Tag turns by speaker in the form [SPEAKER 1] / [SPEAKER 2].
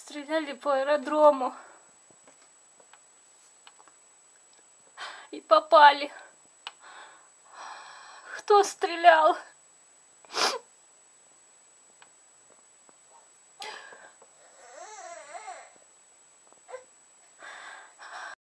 [SPEAKER 1] стреляли по аэродрому. И попали. Кто стрелял?